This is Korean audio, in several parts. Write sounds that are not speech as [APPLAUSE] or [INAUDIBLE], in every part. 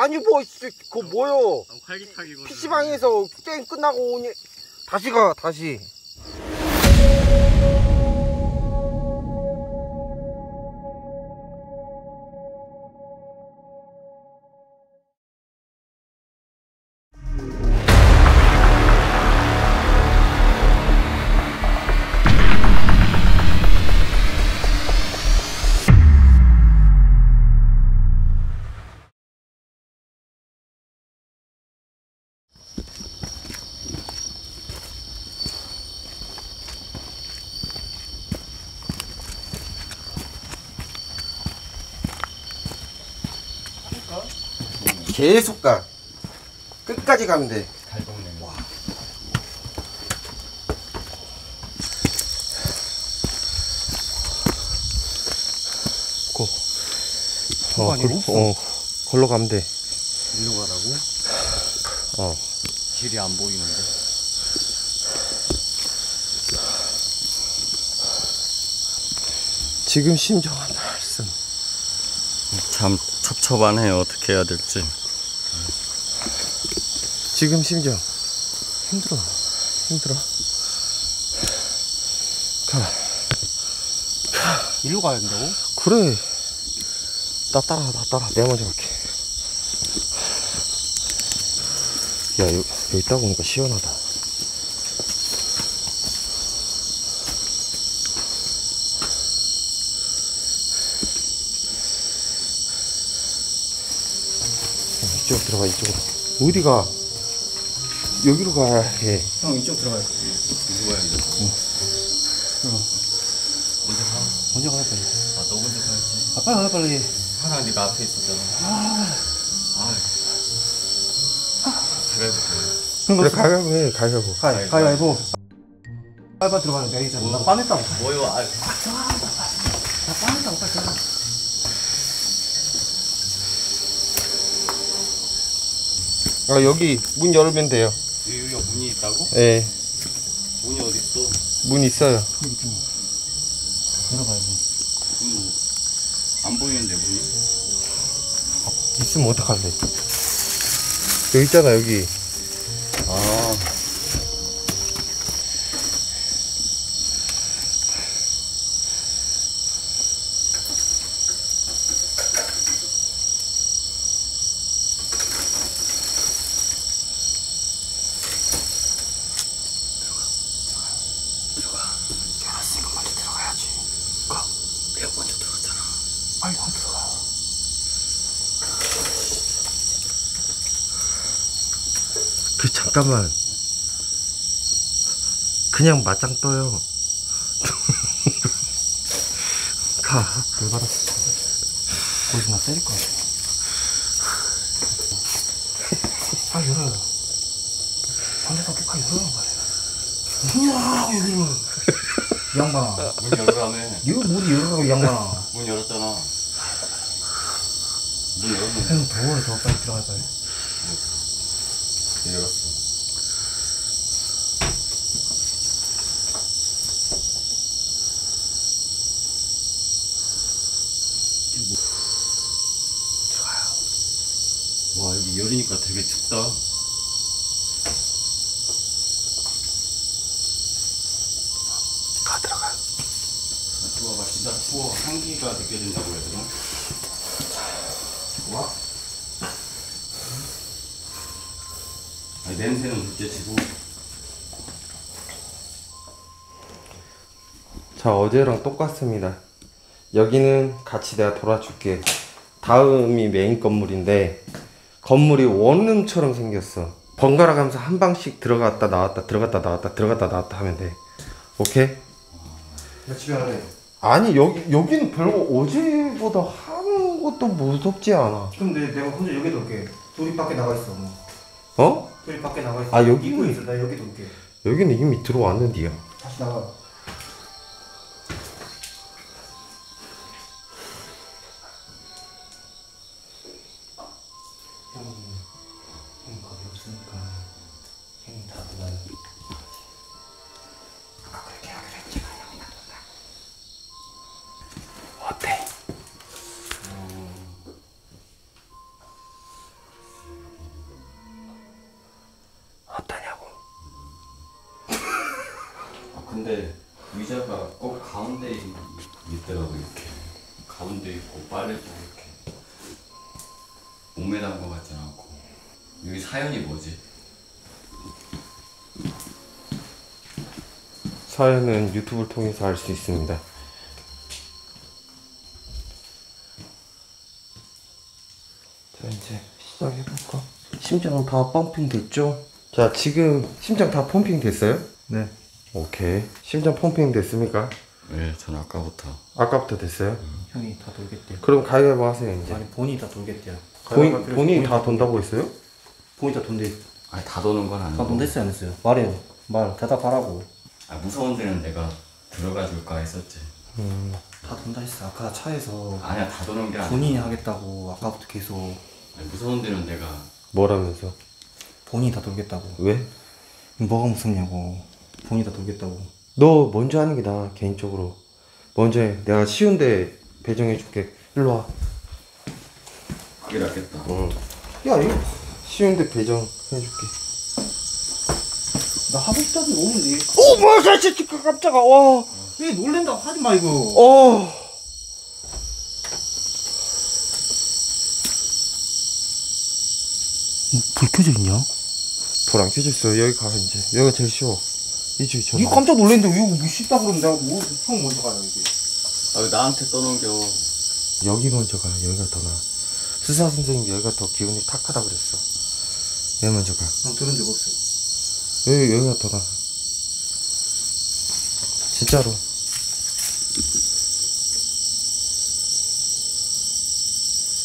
아니, 뭐 씨, 그거 뭐요 아, 활기차기거든. PC방에서 게임 끝나고 오니 다시 가 다시 계속 가 끝까지 가면 돼 달동네. 와. 고. 어, 그, 어, 걸로 가면 돼. 일로 가라고? 어. 길이 안 보이는데. 지금 심정 한 말씀. 참 첩첩하네요. 어떻게 해야 될지. 지금 심정 힘들어. 힘들어. 가. 일로 가야 된다고? 그래. 나 따라, 나 따라. 내가 먼저 갈게. 야, 여기, 여기 딱 오니까 시원하다. 이쪽 들어가, 이쪽으로. 어디가? 여기로 가야 해. 형 이쪽 들어가요. 일로 가야 돼. 먼저 가. 먼저 가요 빨리. 아, 너 먼저 가야지. 아 빨리 가요 빨리. 하나 네가 앞에 있었잖아. 아. 그래도 돼. 그래, 가위바위보 해, 가위바위보. 가요 가요. 빨리. 내가 있잖아. 나 빠냈다고. 뭐요? 아, 나 빠냈다고 빨리 들어가. 아, 여기 문 열면 돼요. 문이 있다고? 예, 문이 어디 있어? 문 있어요. 여기 좀 들어가요. 문. 안 보이는데 문이? 있으면 어떡할래? 여기 있잖아, 여기. 잠깐만. 그냥 맞짱 떠요. [LAUGHS] 가. 열 받았어. 거기서 나 때릴 거야. 빨리 열어요. 혼자서 빨리 열어요 빨리. 문 열어라고 여기를. 이 양반아. 문 열으라며. 이거 문이 열어라고 이 양반아. 문 열었잖아. 문 열었는데. 형 더워요 더 빨리 들어갈 거예요. 열었어. 와 여기 열이니까 되게 춥다. 가, 들어가. 추워 봐 진짜 추워 향기가 느껴진다고 해야 되나? 와. 아니, 냄새는 느껴지고 자, 어제랑 똑같습니다. 여기는 같이 내가 돌아줄게. 다음이 메인 건물인데, 건물이 원룸처럼 생겼어. 번갈아 가면서 한 방씩 들어갔다 나왔다, 들어갔다 나왔다, 들어갔다 나왔다 하면 돼. 오케이? 나 집에 가래. 아니, 여기, 여기는 별거 어제보다 아무것도 무섭지 않아. 근데 내가 혼자 여기 돌게. 둘이 밖에 나가 있어. 뭐. 어? 둘이 밖에 나가 있어. 아, 여기? 있어. 나 여기 돌게. 여기는 이미 들어왔는데요. 다시 나가. 사연은 유튜브를 통해서 알 수 있습니다. 자 이제 시작해볼까? 심장 다 펌핑 됐죠? 자 지금 심장 다 펌핑 됐어요? 네. 오케이 심장 펌핑 됐습니까? 네, 전 아까부터 아까부터 됐어요? 형이 다 돌겠대요. 그럼 가위바위보 하세요 이제 아니 본인이 다 돌겠대요. 본인, 본인이 다 돈다고 했어요? 본인이 다 돈대. 아니 다 도는 건다 아니고 돈댔어요 안 했어요? 말해요. 말 대답하라고. 아, 무서운 데는 내가 들어가 줄까 했었지 다 돈다 했어. 아까 차에서 아니야 다 도는 게 아니야 본인이 하겠다고 아까부터 계속 아니, 무서운 데는 내가 뭐라면서? 본인이 다 돌겠다고. 왜? 뭐가 무섭냐고. 본인이 다 돌겠다고. 너 먼저 하는 게 나아 개인적으로 먼저 해 내가 쉬운데 배정해 줄게 일로 와 그게 낫겠다 응. 야 이거 쉬운데 배정해 줄게 나 하고 싶다고 오는데 오 뭐야 깜짝아 깜짝아 와왜 놀랜다고 하지 마 이거. 어. 불 켜져 있냐? 불 안 켜져 있어 여기 가 이제 여기가 제일 쉬워 이쪽이 저니 깜짝 놀랐는데 왜 이거 쉽다 그러면 내가 뭐, 형 먼저 가요 이게. 아, 왜 나한테 떠넘겨 여기 먼저 가 여기가 더 나아 수사 선생님 여기가 더 기운이 탁하다 그랬어 얘 먼저 가 난 들은 적 없어. 여기 여기가 더 나아. 진짜로.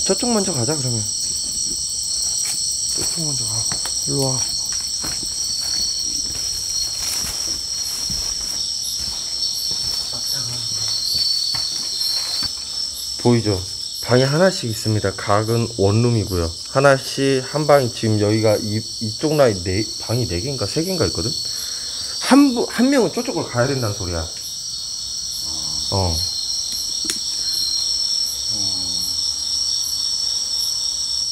저쪽 먼저 가자 그러면. 저쪽 먼저 가. 일로 와. 보이죠? 방이 하나씩 있습니다. 각은 원룸이고요. 하나씩 한 방이 지금 여기가 이, 이쪽 라인 네 방이 네 개인가 세 개인가 있거든. 한, 부- 한 명은 저쪽으로 가야 된다는 소리야. 어.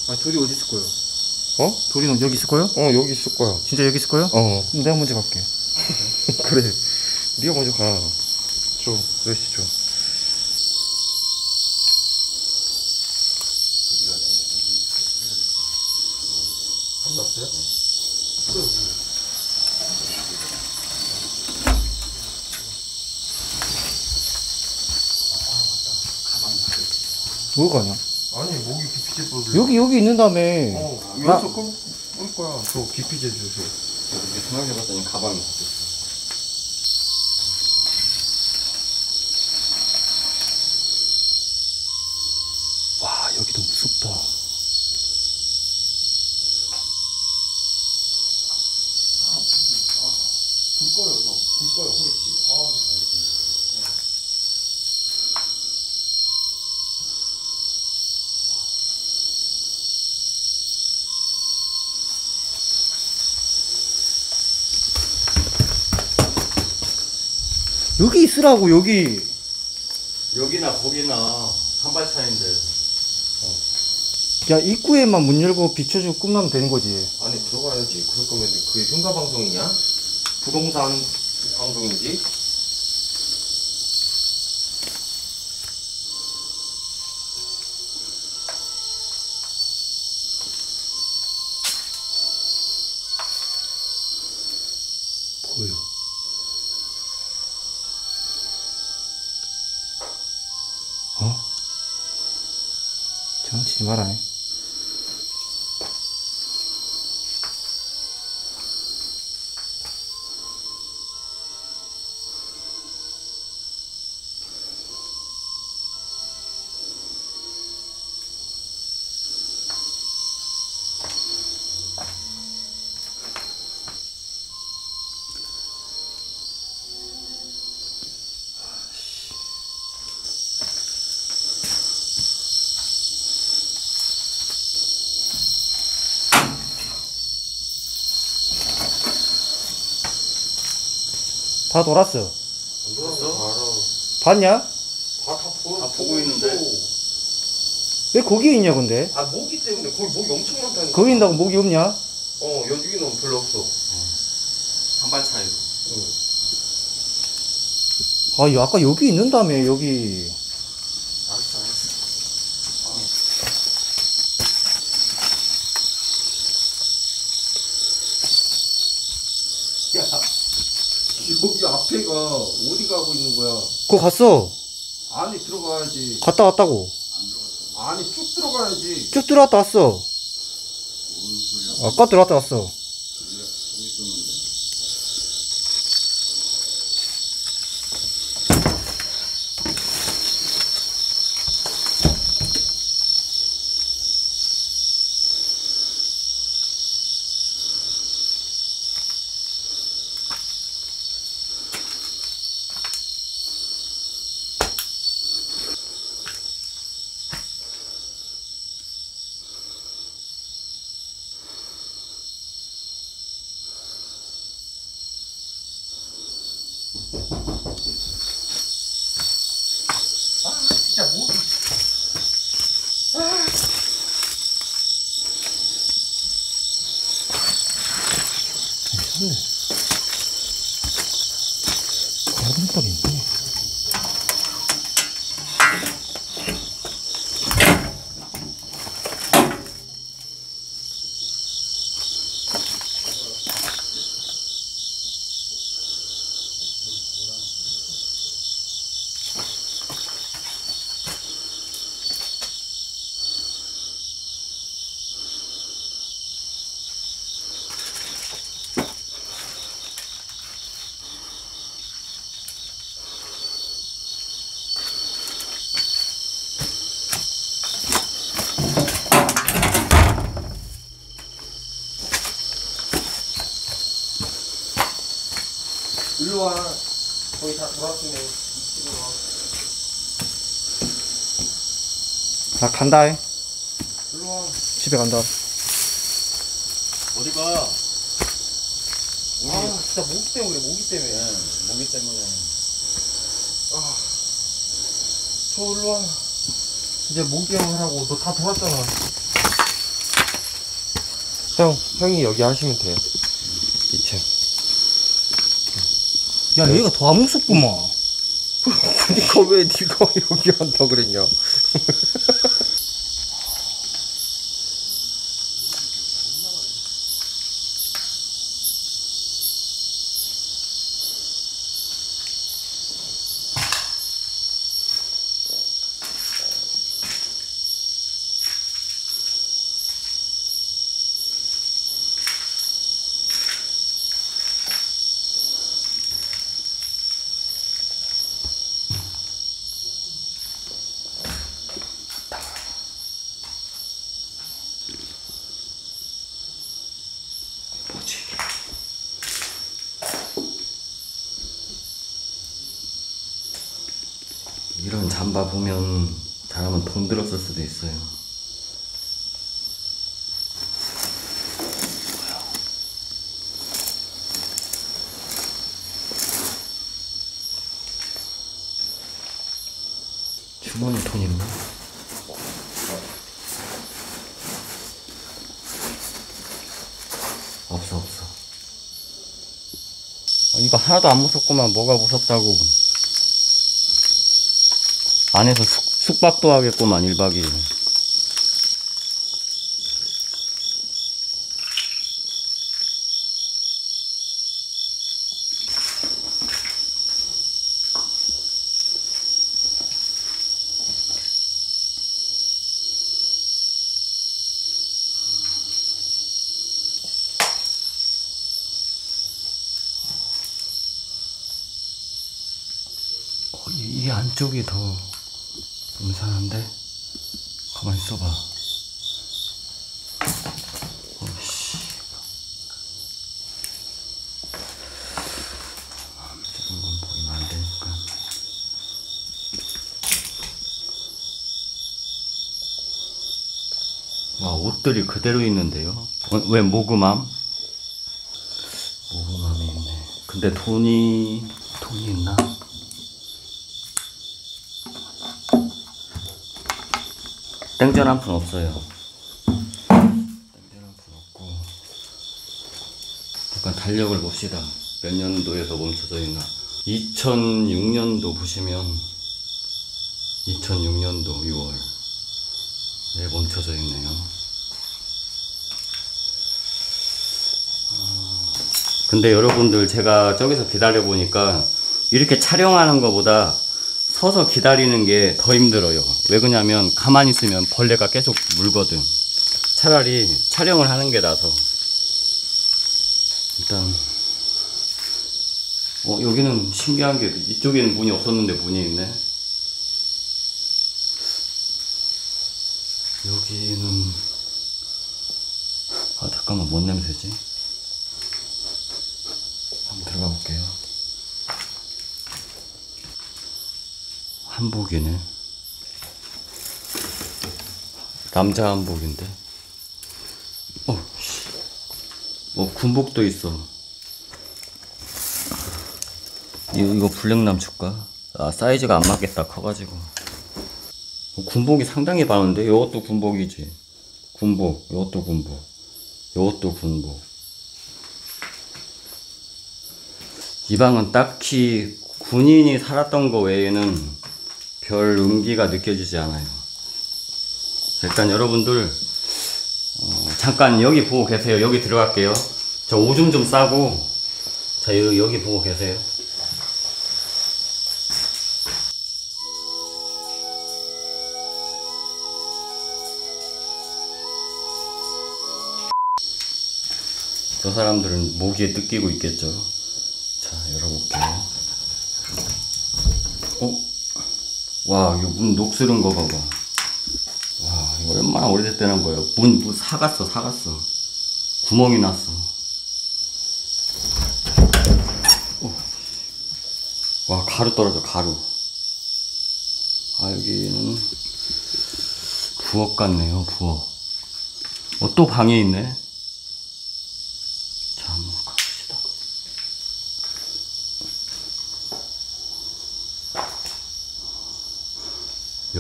아 돌이 어디 있을 거예요? 어? 돌이는 여기 있을 거예요? 어 여기 있을 거야. 진짜 여기 있을 거예요? 어. 그럼 내가 먼저 갈게. [LAUGHS] 그래. 네가 먼저 가. 줘. 몇시 줘. 끝났어요? 뭘 가냐? 아니 목이 기피제 뽑을. 여기 여기 있는 다음에 어 나- 여기서 끌, 끌 거야. 저 기피제 주세요. 이렇게 생각해봤더니 가방이 바뀌었어 와 여기도 무섭다. 불 꺼요 형. 불 꺼요 호리씨. 아 여기 있으라고 여기. 여기나 거기나 한 발 차인데 야 입구에만 문 열고 비춰주고 끝나면 되는 거지. 안에 들어가야지. 그럴 거면 그게 흉가 방송이냐? 부동산 방송이지? 장난치 다 돌았어. 안 돌아서 봤냐? 다다 보고, 다 보고 있는데? 왜 거기에 있냐 근데? 아 모기 때문에 거기 모기 엄청 많다니까. 거기 있다고 목이 없냐? 어 여기는 별로 없어. 한발 차이로 아, 야, 아까 여기 있는다며, 여기. 알았어 알았어. 앞에가 어디 가고 있는 거야? 그거 갔어. 안에 들어가야지. 갔다 왔다고. 안에 쭉 들어가야지. 쭉 들어갔다 왔어. 아까 들어갔다 왔어. 진짜 뭐? 거름벌인데. 일로 와. 거의 다 돌았으면 이쪽으로 와. 나 간다. 해. 일로 와. 집에 간다. 어디 가? 아 진짜 모기 때문에 그래 모기 때문에. 네, 모기 때문에. 저 일로 와. 이제 모기 형 하라고 너 다 돌았잖아. 형 형이 여기 하시면 돼요. 2층. 야, 얘가 더 안 무섭구만. 그러니까 왜 네가 여기 한다 그랬냐? [LAUGHS] 뭐지? 잠바 보면 사람은 돈 들었을 수도 있어요. 주머니 돈 있나? 없어 없어. 아, 이거 하나도 안 무섭구만 뭐가 무섭다고. 안에서 숙, 숙박도 하겠구만 1박 2일 어, 이, 이 안쪽이 더 음산한데? 가만 있어봐. 어씨. 이런 건 보이면 안 되니까. 와, 옷들이 그대로 있는데요? 어, 왜 모금함? 모금함이 있네. 근데 돈이, 돈이 있나? 땡전 한 푼 없어요. 땡전 한 푼 없고. 잠깐 달력을 봅시다. 몇 년도에서 멈춰져 있나. 2006년도 보시면 2006년도 6월 네 멈춰져 있네요. 아, 근데 여러분들 제가 저기서 기다려 보니까 이렇게 촬영하는 것보다 서서 기다리는 게 더 힘들어요. 왜 그러냐면 가만히 있으면 벌레가 계속 물거든. 차라리 촬영을 하는 게 나서. 일단 어 여기는 신기한 게 이쪽에는 문이 없었는데 문이 있네. 여기는 아 잠깐만 뭔 냄새지? 한번 들어가 볼게요. 한복이네. 남자 한복인데. 어, 씨. 어, 군복도 있어. 이거, 이거 블랙남 줄까? 아, 사이즈가 안 맞겠다, 커가지고. 어, 군복이 상당히 많은데? 이것도 군복이지. 군복, 이것도 군복. 이것도 군복. 이 방은 딱히 군인이 살았던 거 외에는 별 음기가 느껴지지 않아요. 일단 여러분들 어, 잠깐 여기 보고 계세요. 여기 들어갈게요. 저 오줌 좀 싸고 자 여기, 여기 보고 계세요. 저 사람들은 모기에 뜯기고 있겠죠. 자 열어볼 와, 이거 문 녹슬은 거 봐봐. 와, 이거 얼마나 오래됐다는 거예요. 문, 문 사갔어, 사갔어. 구멍이 났어. 어. 와, 가루 떨어져, 가루. 아, 여기는 부엌 같네요, 부엌. 어, 또 방에 있네. 자, 한번 가봅시다.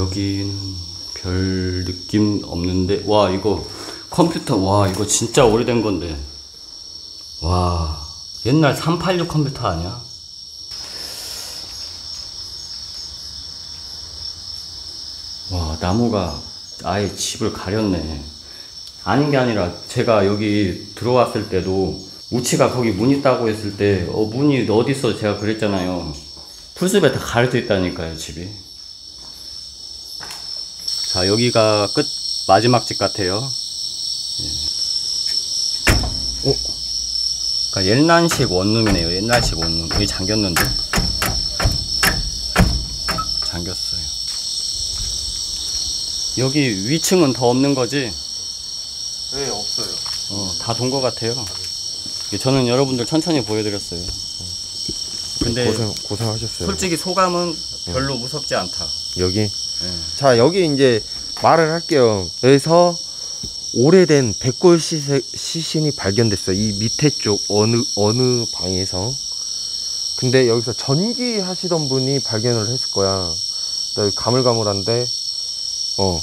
여기는 별 느낌 없는데 와 이거 컴퓨터 와 이거 진짜 오래된 건데. 와 옛날 386 컴퓨터 아니야? 와 나무가 아예 집을 가렸네. 아닌 게 아니라 제가 여기 들어왔을 때도 우치가 거기 문 있다고 했을 때 어 문이 어디 있어 제가 그랬잖아요. 풀숲에 다 가려져 있다니까요 집이 자 여기가 끝 마지막 집 같아요. 예. 오, 그러니까 옛날식 원룸이네요. 옛날식 원룸. 여기 잠겼는데 잠겼어요. 여기 위층은 더 없는 거지? 네, 없어요. 어, 다돈거 같아요. 예, 저는 여러분들 천천히 보여드렸어요. 근데 고생 고생하셨어요. 솔직히 소감은 별로 무섭지 않다. 여기 예. 자 여기 이제 말을 할게요. 여기서 오래된 백골 시신이 발견됐어. 이 밑에 쪽 어느 어느 방에서. 근데 여기서 전기 하시던 분이 발견을 했을 거야. 가물가물한데. 어.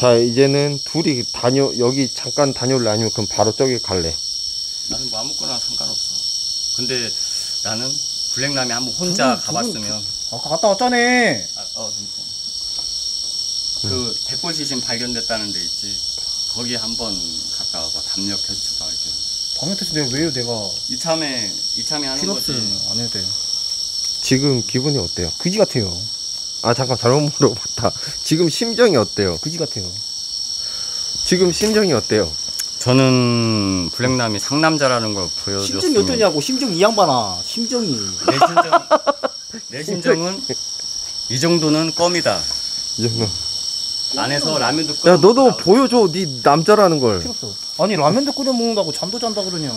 자 이제는 둘이 다녀 여기 잠깐 다녀올래 아니면 그럼 바로 저기 갈래. 나는 뭐 아무거나 상관없어. 근데 나는 블랙남이 한번 혼자 두분, 가봤으면 아까 갔다 왔잖아. 아, 어, 그 백골 시신 발견됐다는 데 있지. 거기 한번 갔다 와봐. 담력 테스트도 할게. 방역 테스트 내가 왜요 내가 이참에 이참에 하는 필요 거지. 안 해도 돼요. 지금 기분이 어때요? 그지 같아요. 아 잠깐 잘못 물어봤다. 지금 심정이 어때요? 그지 같아요. 지금 심정이 어때요? 저는 블랙남이 상남자라는 걸 보여줬으면 심정이 어떠냐고 심정 이 양반아 심정이 내 심정 내 심정은 이 정도는 껌이다. 이 정도. 안에서 라면도 끓여 야 너도 보여줘 네 남자라는 걸 필요 없어. 아니 라면도 끓여 먹는다고 잠도 잔다 그러냐.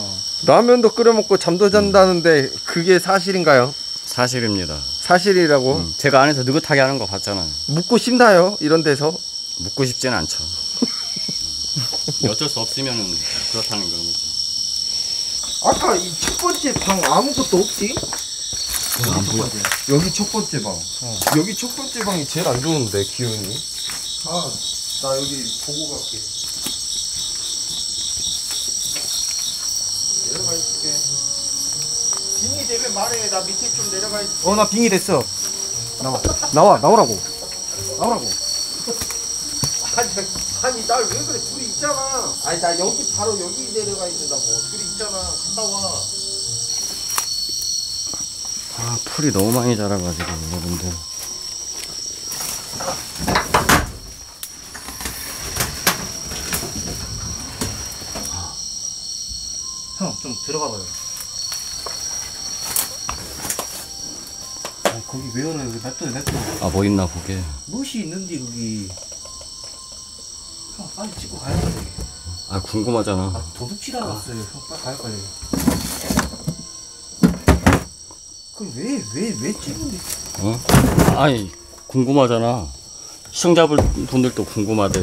라면도 끓여 먹고 잠도 잔다는데 그게 사실인가요? 사실입니다. 사실이라고 음, 제가 안에서 느긋하게 하는 거 봤잖아요. 묻고 싶나요? 이런 데서 묻고 싶진 않죠. [LAUGHS] 어쩔 수 없으면 그렇다는 거지. 아까 이 첫 번째 방 아무것도 없지? 안 보여. 여기 첫 번째 방. 여기 첫 번째 방이 제일 안 좋은데 기운이. 아 나 여기 보고 갈게. 내려가 있을게. 빈이 되면 말해. 나 밑에 좀 내려가 있을게. 어나 빙이 됐어. 나와. 나와. 나오라고. 나오라고. [LAUGHS] 아니, 아니 날 왜 그래 둘이 있잖아 아니 나 여기 바로 여기 내려가 있는다고 둘이 있잖아 갔다 와 아 풀이 너무 많이 자라가지고 여러분들 형 좀 들어가 봐요. 아 거기 왜 열어요? 여기 냅둬요 냅둬. 아 뭐 있나 보게 무엇이 있는데 거기. 형 빨리 찍고 가야 돼. 아 궁금하잖아 아 도둑질하러 왔어요. 형 빨리 가야 빨리. 그럼 왜 왜 왜 찍는데? 어? 아니 궁금하잖아 시청자분 분들도 궁금하대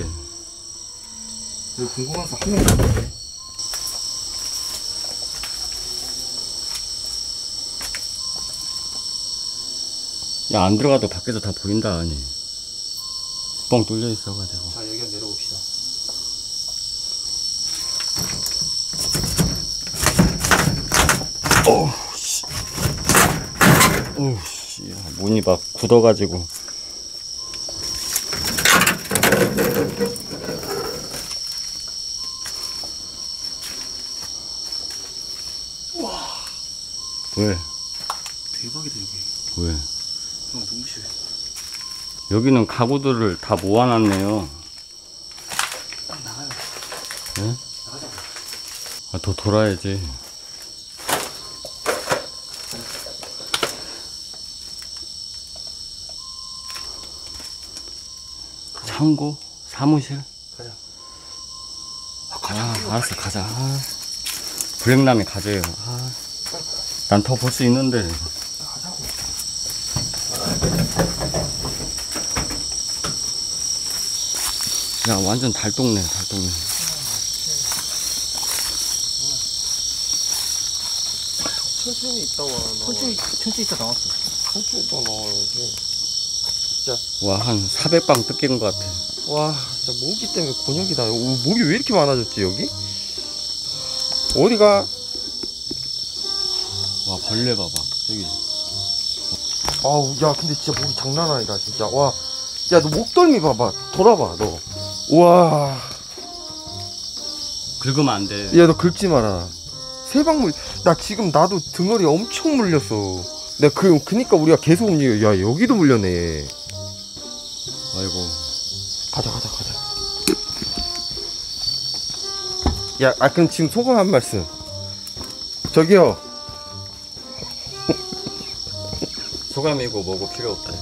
왜 궁금한 사람 한 명도 없는데? 야안 들어가도 밖에서 다 보인다 아니 뻥 뚫려 있어가지고 자 여기 내려봅시다. 오씨 문이 막 굳어가지고 왜? 대박이다 여기. 왜? 형 동실. 여기는 가구들을 다 모아놨네요 딱 나가요. 예? 나가자고. 아, 더 돌아야지 창고? 사무실? 가자. 아, 알았어, 가자. 아, 불행남이 가져요. 아, 난 더 볼 수 있는데. 야, 완전 달동네, 달동네. 천천히 있다 와. 천천히 천천히 있다 나왔어. 천천히 더 넣어야지. 와, 한 400방 뜯긴 것 같아. 와, 진짜 모기 때문에 곤욕이다. 오, 모기 왜 이렇게 많아졌지 여기? 어디가? 와, 벌레 봐봐. 저기. 아우, 야, 근데 진짜 모기 장난 아니다, 진짜. 와, 야, 너 목덜미 봐봐. 돌아봐, 너. 우와, 긁으면 안 돼. 야, 너 긁지 마라. 세방물, 나 지금 나도 등어리 엄청 물렸어. 내가 그, 그니까 우리가 계속 움직여. 야, 여기도 물렸네. 아이고. 가자, 가자, 가자. 야, 아, 그럼 지금 소감 한 말씀. 저기요. 소감이고 뭐고 필요 없다.